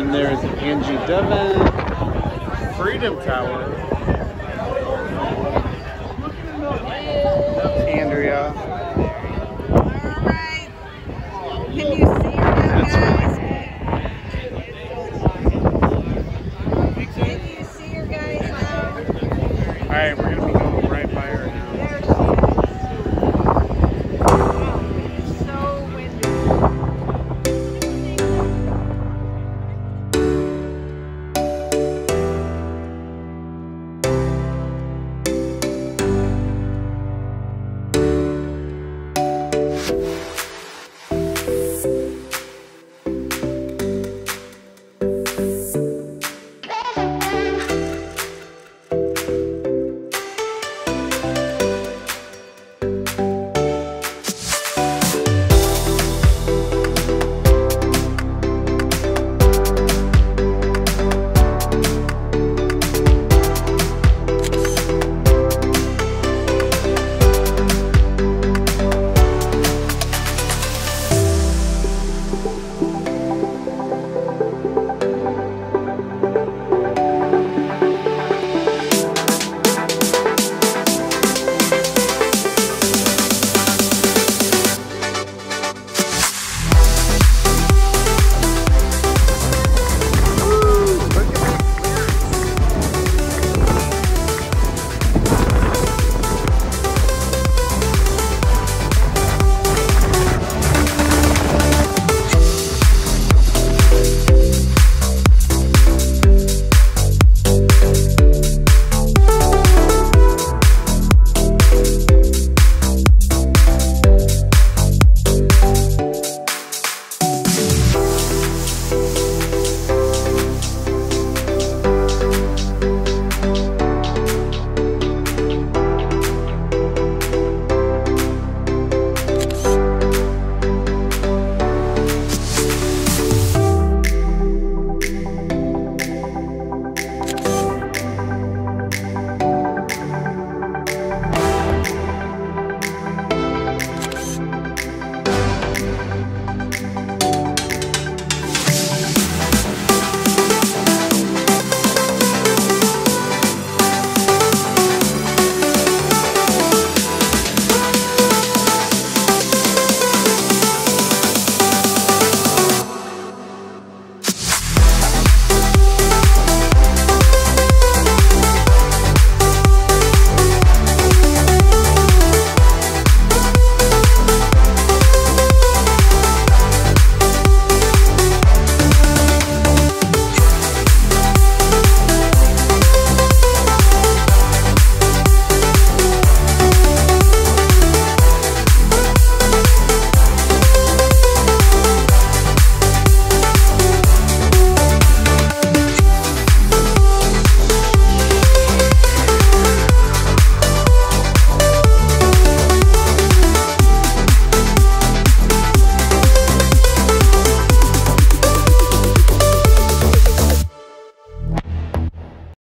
then there's Angie Devon, Freedom Tower, Andrea. All right. Can you see guys? Can you see guys now? All right.